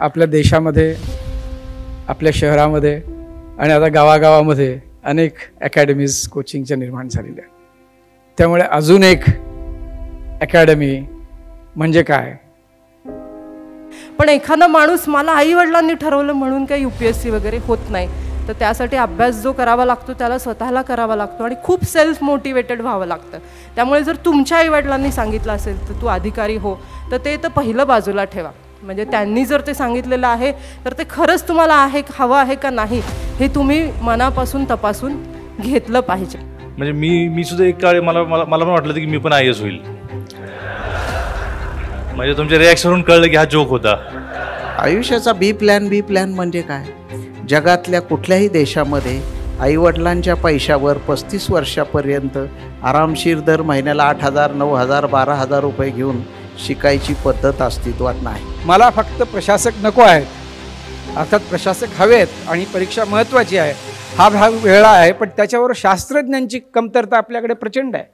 आपल्या देशामध्ये आपल्या शहरामध्ये आणि आता गावागावामध्ये अनेक अकॅडमीज कोचिंगच्या निर्माण झालेल्या आहेत. त्यामुळे अजून एक अकॅडमी म्हणजे काय? पण एखादा माणूस मला आई वडिलांनी ठरवलं म्हणून काही यू पी एस सी वगैरे होत नाही तर त्यासाठी अभ्यास जो करावा लागतो त्याला स्वतःला करावा लागतो आणि खूप सेल्फ मोटिवेटेड व्हावं लागतं. त्यामुळे जर तुमच्या आईवडिलांनी सांगितलं असेल तर तू अधिकारी हो तर ते तर पहिलं बाजूला ठेवा. म्हणजे त्यांनी जर ते सांगितलेलं आहे तर ते खरंच तुम्हाला आहे हवं आहे का नाही हे तुम्ही मनापासून तपासून घेतलं पाहिजे. म्हणजे मी मी सुद्धा एक काळ मला मला मला पण वाटलं की मी पण आय एस होईल. म्हणजे तुमच्या रिॲक्शनवरून कळलं की हा जोक होता. आयुष्याचा बी प्लॅन बी प्लॅन म्हणजे काय? जगातल्या कुठल्याही देशामध्ये आईवडिलांच्या पैशावर पस्तीस वर्षापर्यंत आरामशीर दर महिन्याला आठ हजार नऊ हजार बारा हजार रुपये घेऊन शिकायची पद्धत अस्तित्वात नाही. मला फक्त प्रशासक नको आहेत. अर्थात प्रशासक हवेत आणि परीक्षा महत्त्वाची आहे. हा भाग वेगळा आहे पण त्याच्यावर शास्त्रज्ञांची कमतरता आपल्याकडे प्रचंड आहे.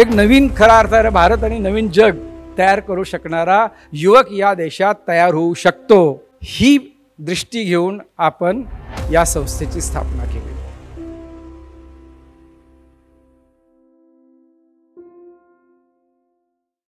एक नवीन खरा अर्थानं भारत आणि नवीन जग तयार करू शकणारा युवक या देशात तयार होऊ शकतो. ही दृष्टी घेऊन आपण या संस्थेची स्थापना केली.